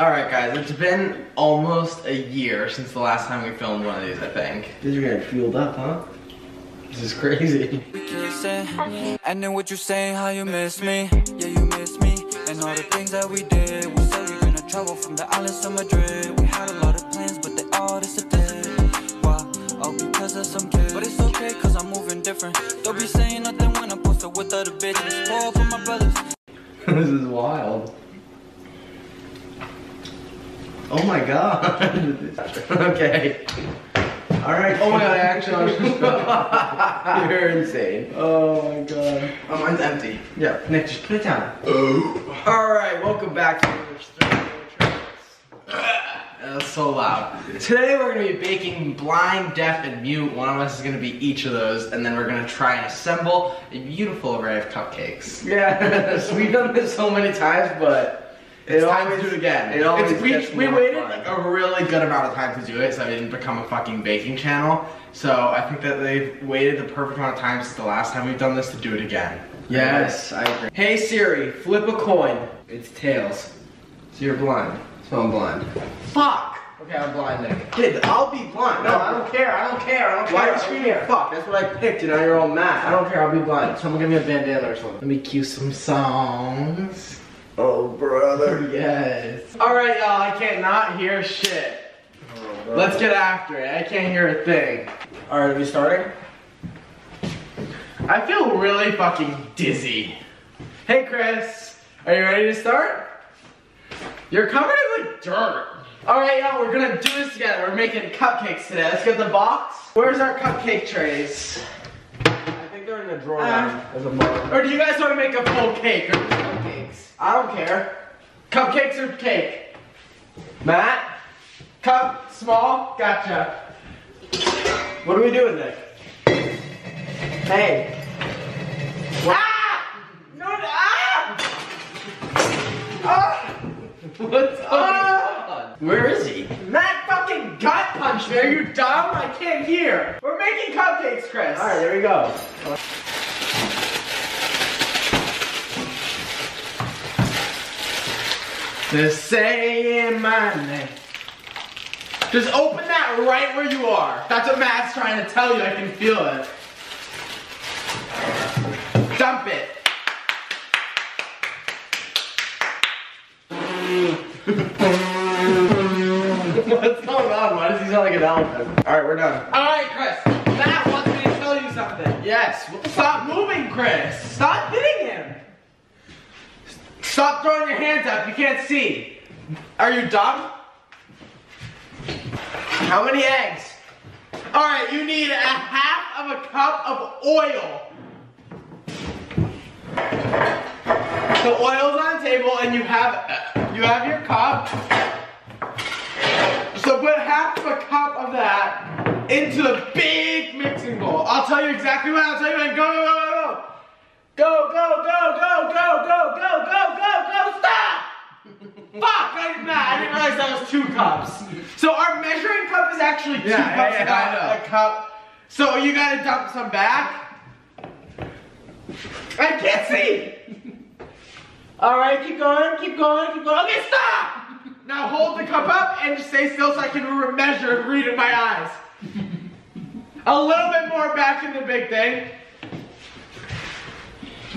Alright guys, it's been almost a year since the last time we filmed one of these, I think. These are getting fueled up, huh? This is crazy. And then what you saying, how you miss me Yeah, you miss me And all the things that we did We said we are gonna travel from the islands to Madrid We had a lot of plans, but they all disappeared Why? All because of some kid But it's okay, cause I'm moving different Don't be saying nothing when I'm posted with other bitches Spoiled for my brothers this is wild. Oh my god. okay. Alright. Oh my god, I actually almost You're insane. Oh my god. Oh, mine's empty. Yeah, Nick, just put it down. Oh. Alright, welcome back to English 30 That was so loud. Today we're gonna be baking blind, deaf, and mute. One of us is gonna be each of those, and then we're gonna try and assemble a beautiful array of cupcakes. Yeah, we've done this so many times, but It's it time always, to do it again. It always It's- we gets we waited fun. like a really good amount of time to do it, so I didn't become a fucking baking channel. So I think that they've waited the perfect amount of time since the last time we've done this to do it again. Yes, I agree. Hey Siri, flip a coin. It's tails. So you're blind. So I'm blind. Fuck. Okay, I'm blind Nick. Kid, I'll be blind. No, I don't care. I don't care. I don't Why care. are you I screaming fuck? That's what I picked, and now you're all mad. I don't care. I'll be blind. Someone give me a bandana or something. Let me cue some songs. Oh, brother. Yes. Alright, y'all, I can't not hear shit. Let's get after it. I can't hear a thing. Alright, are we starting? I feel really fucking dizzy. Hey, Chris. Are you ready to start? You're covered in like dirt. Alright, y'all, we're gonna do this together. We're making cupcakes today. Let's get the box. Where's our cupcake trays? I think they're in the drawer Uh, now. There's a mug. Or do you guys want to make a full cake or just cupcakes? I don't care. Cupcakes or cake? Matt? Cup? Small? Gotcha. What are we doing, Nick? Hey. Ah! No, ah! Ah! What's Ah! Where is he? Matt fucking gut punched me. Are you dumb? I can't hear. We're making cupcakes, Chris. Alright, there we go. Just saying my name. Just open that right where you are. That's what Matt's trying to tell you. I can feel it. Dump it. What's going on? Why does he sound like an elephant? Alright, we're done. All right, Chris. Matt wants me to tell you something. Yes. Stop moving, Chris. Stop hitting. Stop throwing your hands up. You can't see. Are you dumb? How many eggs? All right, you need a half of a cup of oil. The oil's on the table, and you have you have your cup. So put half of a cup of that into the big mixing bowl. I'll tell you exactly when. I'll tell you when. Go, go, go, go. Go, go, go, go, go, go, go, go! Fuck, I not. I didn't realize that was two cups. So our measuring cup is actually two Yeah, cups, yeah, not I know. a cup. So you gotta dump some back. I can't see. All right, keep going, keep going, keep going. Okay, stop! Now hold the cup up and stay still so I can measure and read in my eyes. A little bit more back in the big thing.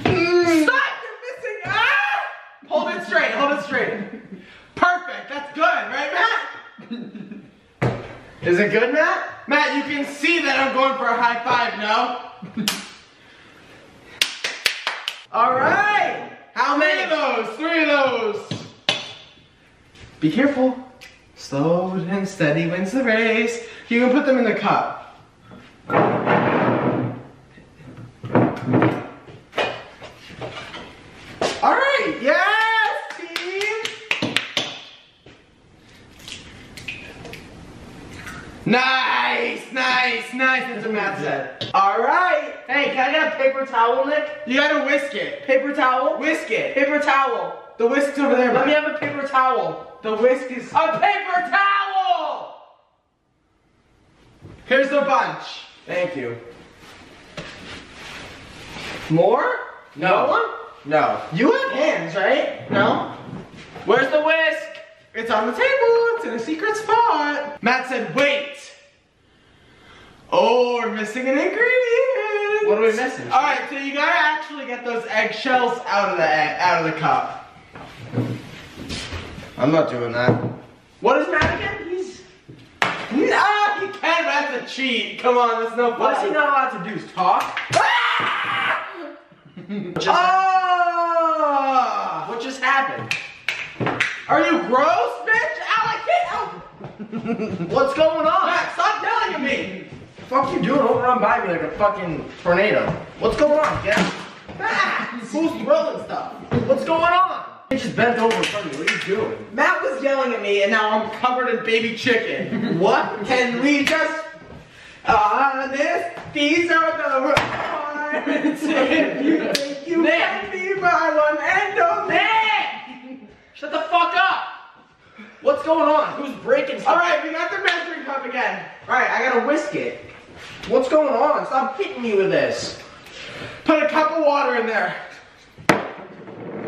Stop! You're missing. Ah! Hold it straight. Hold it straight. Perfect. That's good, right, Matt? Is it good, Matt? Matt, you can see that I'm going for a high five. No. All right. How many of those? Three of those. Be careful. Slow and steady wins the race. You can put them in the cup. All right, yes, team. Nice, nice, nice. That's what Matt said. All right. Hey, can I get a paper towel, Nick? You gotta whisk it. Paper towel? Whisk it. Paper towel. The whisk's over there. Let me have a paper towel. The whisk is. A paper towel! Here's the bunch. Thank you. More? No. one? No. You have hands, right? No. Mm-hmm. Where's the whisk? It's on the table. It's in a secret spot. Matt said, wait. Oh, we're missing an ingredient. What are we missing? All right, so you gotta actually get those eggshells out of the egg, out of the cup. I'm not doing that. What is Matt again? He's nah, he can't. that's a cheat. Come on, that's no fun. What is he not allowed to do? Is talk? Just, Ah! What just happened? Are you gross, bitch? Ow, I can't. What's going on? Matt, stop yelling at me. fuck you doing? Don't run by me like a fucking tornado. What's going on? Get out. Matt, who's throwing stuff? What's going on? You just bent over in front of me. What are you doing? Matt was yelling at me, and now I'm covered in baby chicken. What? Can we just honest? These are the requirements. if you think you Nick. can be my one and only. Shut the fuck up! What's going on? Who's breaking stuff? All right, we got the measuring cup again. Alright, I gotta whisk it. What's going on? Stop hitting me with this. Put a cup of water in there.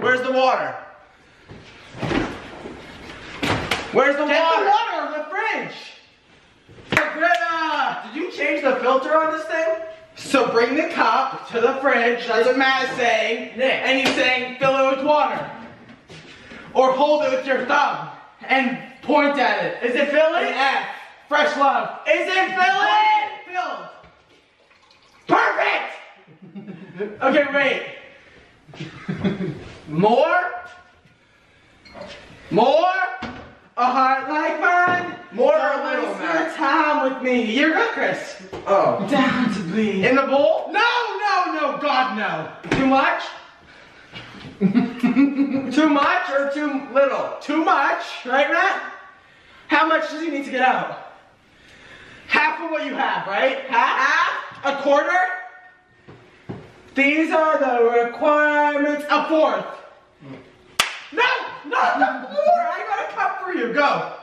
Where's the water? Where's the Get water? the water in the fridge. Greta! Did you change the filter on this thing? So bring the cup to the fridge. That's what Matt is saying. Nick. And he's saying fill it with water. Or hold it with your thumb and point at it. Is it filling? An F. Fresh love. Is it filling? Filled. Perfect! okay, wait. More? More? A heart like mine? More or Don't little, waste time with me. You're good, Chris. Oh. Down to bleed. In the bowl? No, no, no, God, no. Too much? too much or too little? Too much, right, Matt? How much does he need to get out? Half of what you have, right? Half? Half? A quarter? These are the requirements. A fourth. No, not the four. I got a cup for you. Go.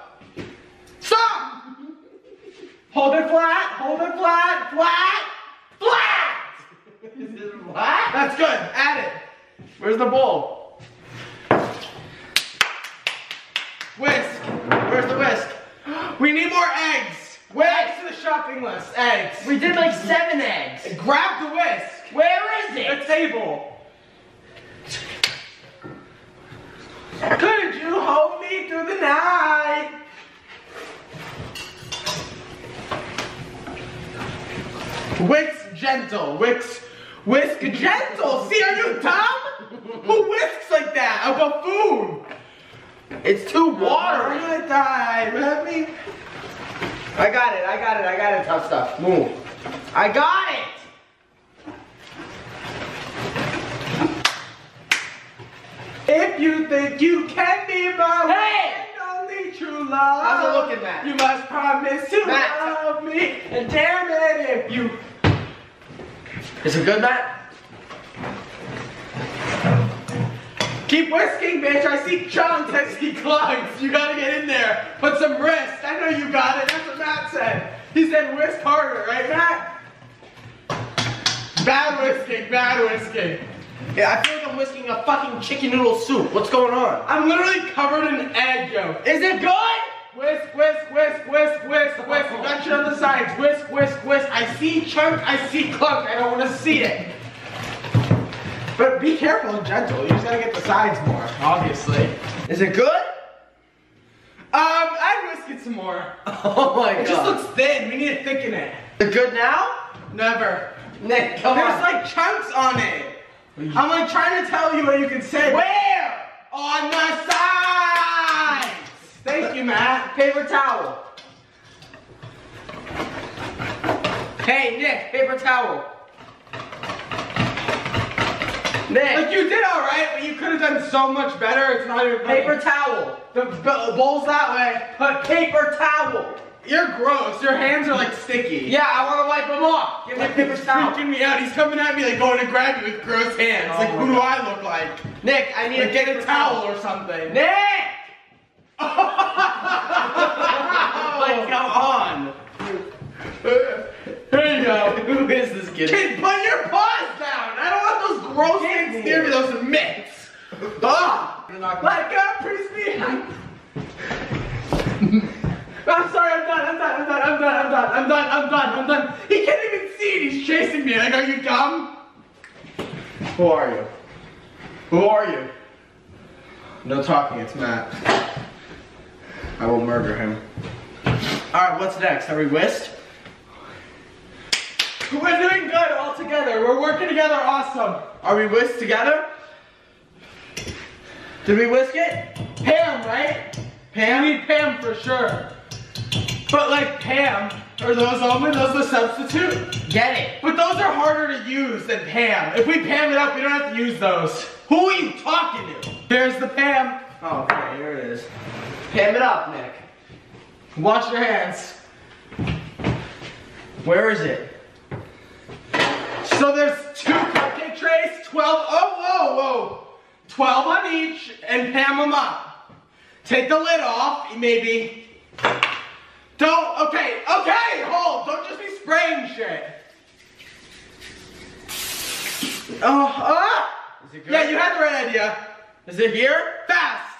Stop. Hold it flat. Hold it flat. Flat. Flat. Is it what? That's good. Add it. Where's the bowl? Whisk. Where's the whisk? We need more eggs. Eggs to the shopping list. Eggs. We did like seven eggs. grab the whisk. Where is it? The table. Could you hold me through the night? Whisk gentle. Whisk. Whisk gentle. See, are you dumb? Who whisks like that? A buffoon. It's too I'm watery. gonna die. Let me. I got it, I got it, I got it, tough stuff. Move. I got it! If you think you can be my Hey! only true love, How's it looking, Matt? You must promise to Matt. love me. And damn it, if you Is it good, Matt? Keep whisking, bitch, I see chunks, I see clugs. You gotta get in there. Put some wrist. I know you got it. That's what Matt said. He said whisk harder, right, Matt? Bad whisking, bad whisking. Yeah, I feel like I'm whisking a fucking chicken noodle soup. What's going on? I'm literally covered in egg yolk. Is it good? Whisk, whisk, whisk, whisk, whisk, whisk. You got shit on the sides. Whisk, whisk, whisk. I see chunk, I see clunk. I don't want to see it. But be careful and gentle. You just gotta get the sides more, obviously. Is it good? Um, I'd whisk it some more. Oh my god. It just looks thin. We need to thicken it. Is it good now? Never. Nick, come There's on. like chunks on it. I'm like trying to tell you what you can say. Where? On the sides. Thank you, Matt. Paper towel. Hey, Nick, paper towel. Nick, Like you did all right, but you could have done so much better. It's not even funny. paper towel. The b- bowl's that way. Put paper towel. You're gross. Your hands are like sticky. Yeah, I want to wipe them off. Give me a paper He's towel. freaking me out. He's coming at me like going to grab you with gross hands. Oh like who do oh I look like? Nick, I need Like a get a towel or something. Nick! like come on. Here you go. Who is this kid? Kid, are you dumb? Who are you? Who are you? No talking, it's Matt. I will murder him. Alright, what's next? Are we whisked? We're doing good all together. We're working together awesome. Are we whisked together? Did we whisk it? Pam, right? Pam? We need Pam for sure. But like Pam, are those only those the substitute? Get it. But those are harder to use than Pam. If we Pam it up, we don't have to use those. Who are you talking to? There's the Pam. Oh, okay, here it is. Pam it up, Nick. Wash your hands. Where is it? So there's two cupcake trays, 12, oh, whoa, whoa. 12 on each, and Pam them up. Take the lid off, maybe. Don't, okay, okay, hold, don't just be spraying shit. Oh, ah! Is it good? Yeah, you had the right idea. Is it here? Fast!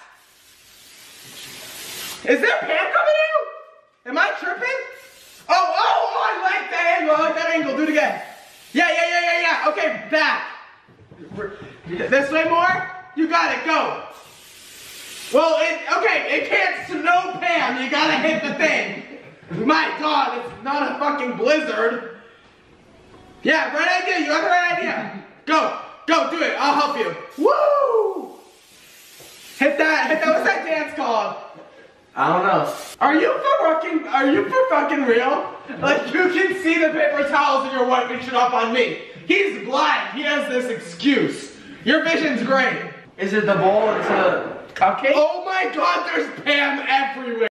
Is there Pam coming out? Am I tripping? Oh, oh, oh, I like that angle, I like that angle, do it again. Yeah, yeah, yeah, yeah, yeah, okay, back. This way more? You got it, go. Well, it, okay, it can't snow Pam, you gotta hit the thing. My God, it's not a fucking blizzard. Yeah, right idea, you have the right idea. Go, go, do it, I'll help you. Woo! Hit that, hit that, what's that dance called? I don't know. Are you for fucking, are you for fucking real? Like, you can see the paper towels and you're wiping shit off on me. He's blind, he has this excuse. Your vision's great. Is it the bowl into a cupcake? Oh my god, there's Pam